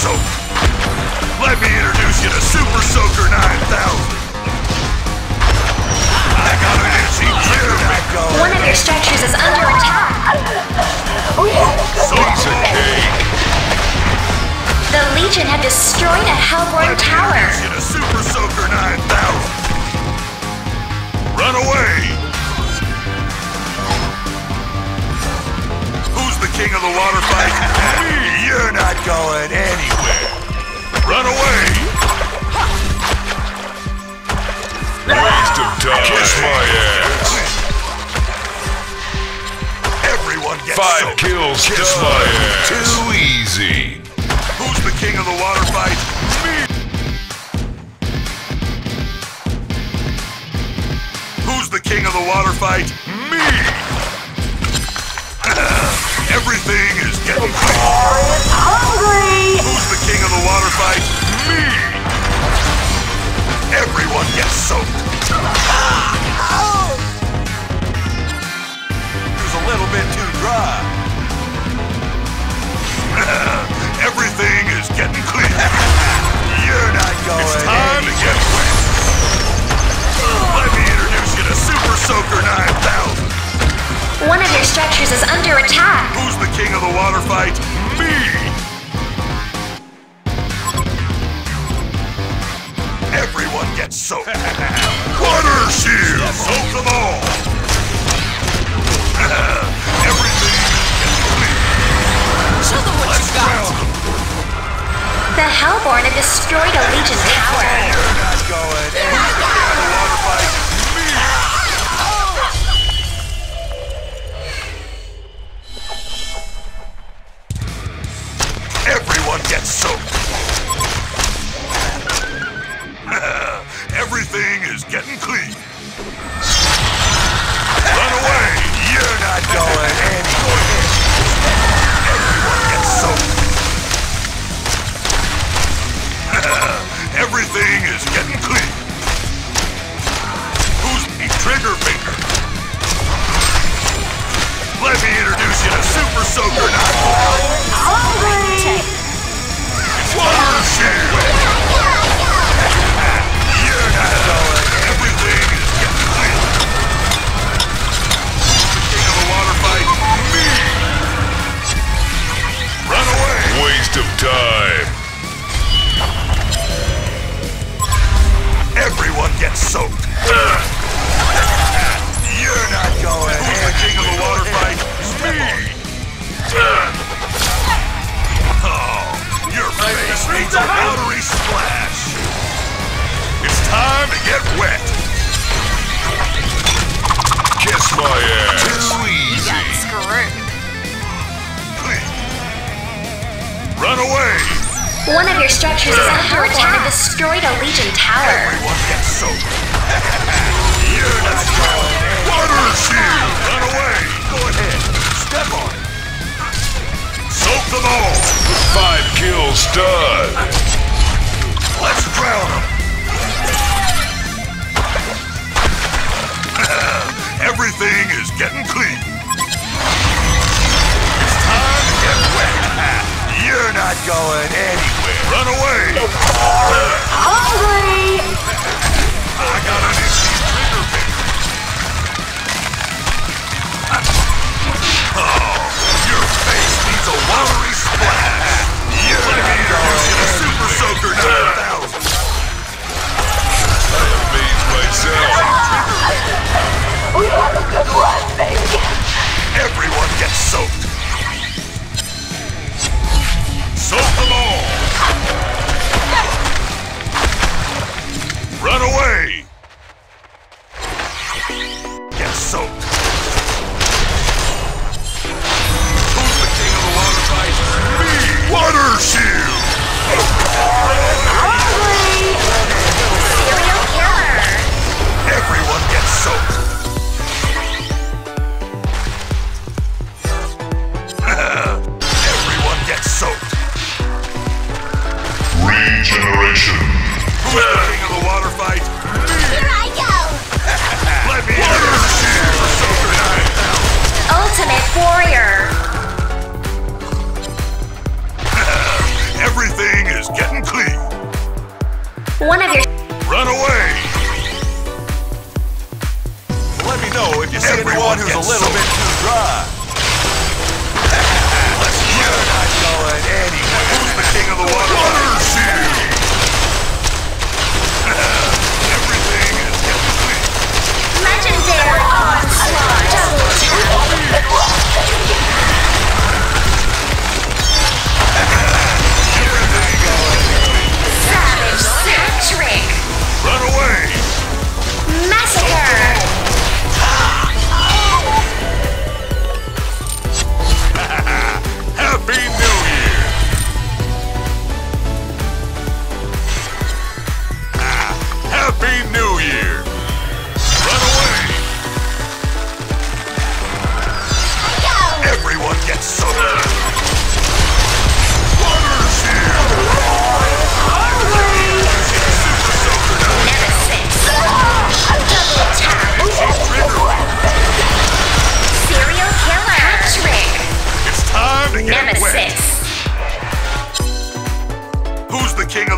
soaked. Let me introduce you to Super Soaker 9000. I got an trigger finger. One of your structures is under attack. Piece of cake. The Legion have destroyed a Hellborn tower. Let me introduce you to Super Soaker 9000. Run away. Who's the king of the water fight? Me. You're not going Kiss my ass. Everyone gets Five soaked. kills. Kiss Kiss my my ass. Too easy. Who's the king of the water fight? Me. Who's the king of the water fight? Me. Everything is getting Hungry! Who's the king of the water fight? Me. Everyone gets soaked. There's a little bit too dry. Everything is getting clean. You're not going It's time to get wet. Let me introduce you to Super Soaker 9000. One of your structures is under attack. Who's the king of the water fight? Me! Everyone gets soaked. water shield! Soak them all! Everything is clean. Show them what Let's you got! The Hellborn have destroyed a Legion tower. Gets soaked. You're not going. Who's the king of the water fight? Me! Oh, your face needs a watery splash. It's time to get wet. Kiss my Your structures is under attack. have destroyed a Legion tower. Everyone gets soaked. Not going. Water shield. Run away. Go ahead. Step on it. Soak them all. Five kills stud. Let's drown them. Everything is getting clean. It's time to get wet. You're not going anywhere. Run away. Hungry! warrior. Everything is getting clean. One of your... Run away! Let me know if you see anyone who's a little bit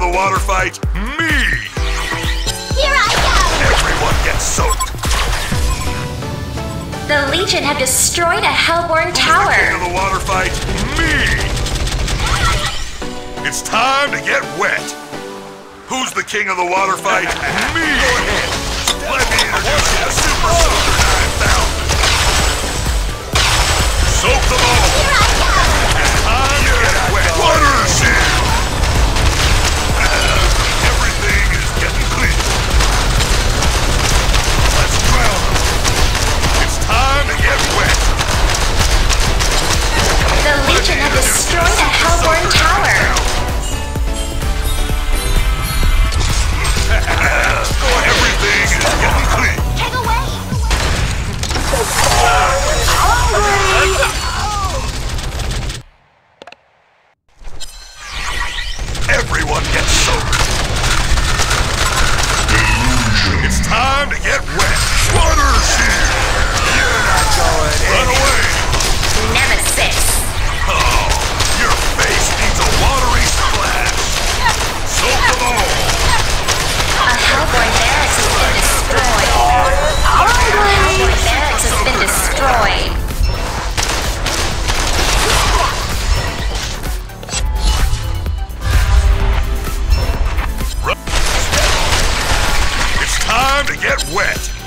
the water fight, me! Here I go! Everyone gets soaked! The Legion have destroyed a Hellborn tower! The king of the water fight, me! It's time to get wet! Who's the king of the water fight? me! Go ahead! Let me introduce you to Super Soaker 9000! Soak them all! destroyed. It's time to get wet.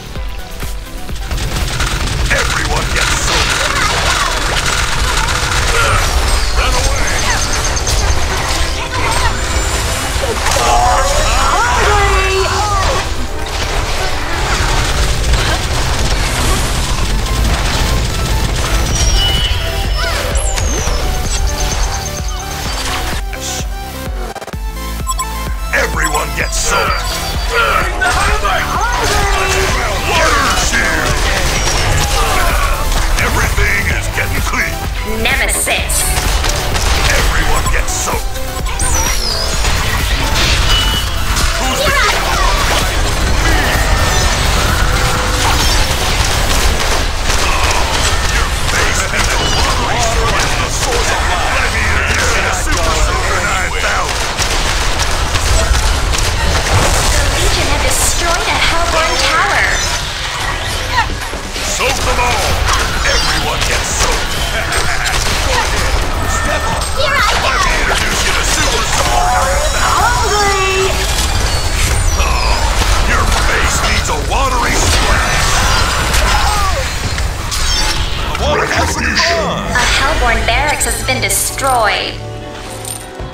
Hellborn barracks has been destroyed.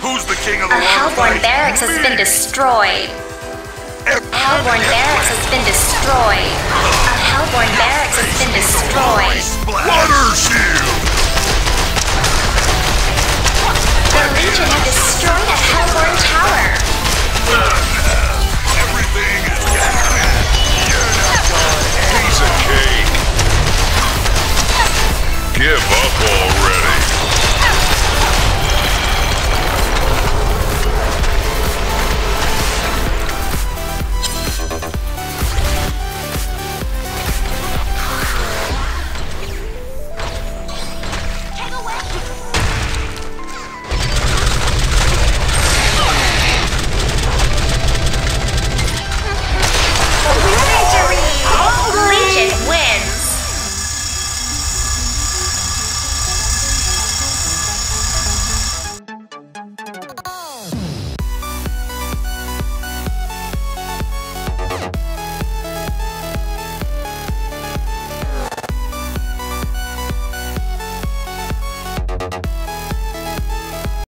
Who's the king of the A Hellborn barracks has been destroyed. Hellborn barracks has been destroyed. A Hellborn barracks has been destroyed. Water shield!